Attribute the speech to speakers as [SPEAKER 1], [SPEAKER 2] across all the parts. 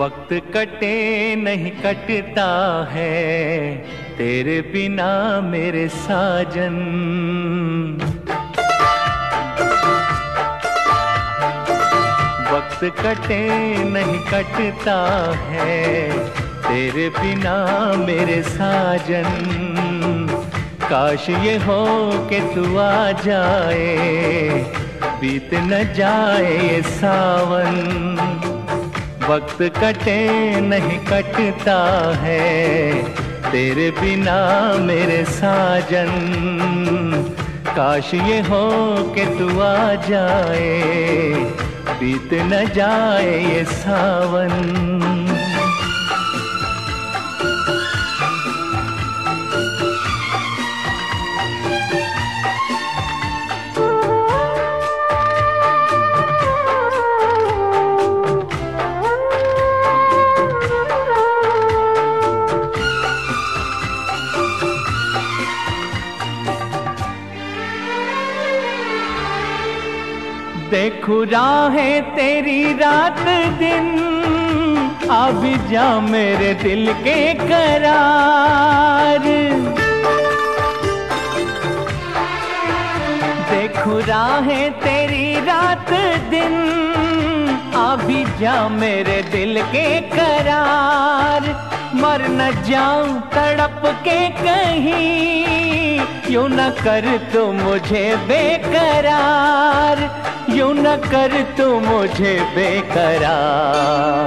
[SPEAKER 1] वक्त कटे नहीं कटता है। तेरे बिना मेरे साजन। वक्त कटे नहीं कटता है। तेरे बिना मेरे साजन। काश ये हो के तू आ जाए। बीत न जाए सावन। वक्त कटे नहीं कटता है। तेरे बिना मेरे साजन, काश ये हो के तू आ जाए, बीत न जाए ये सावन। देखू राहें तेरी रात दिन। अब जा मेरे दिल के करार। देखू राहें तेरी रात दिन। अभी जा मेरे दिल के करार। मर न जाऊँ तड़प के कहीं। यूँ न कर तू मुझे बेकरार? यूँ न कर तू मुझे बेकरार?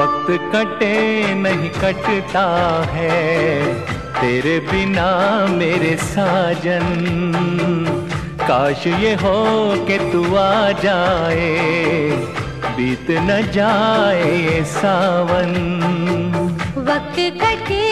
[SPEAKER 2] वक्त कटे नहीं कटता है। तेरे बिना मेरे साजन, काश
[SPEAKER 1] ये हो कि तू आ जाए, बीत न जाए सावन।
[SPEAKER 2] वक्त कटे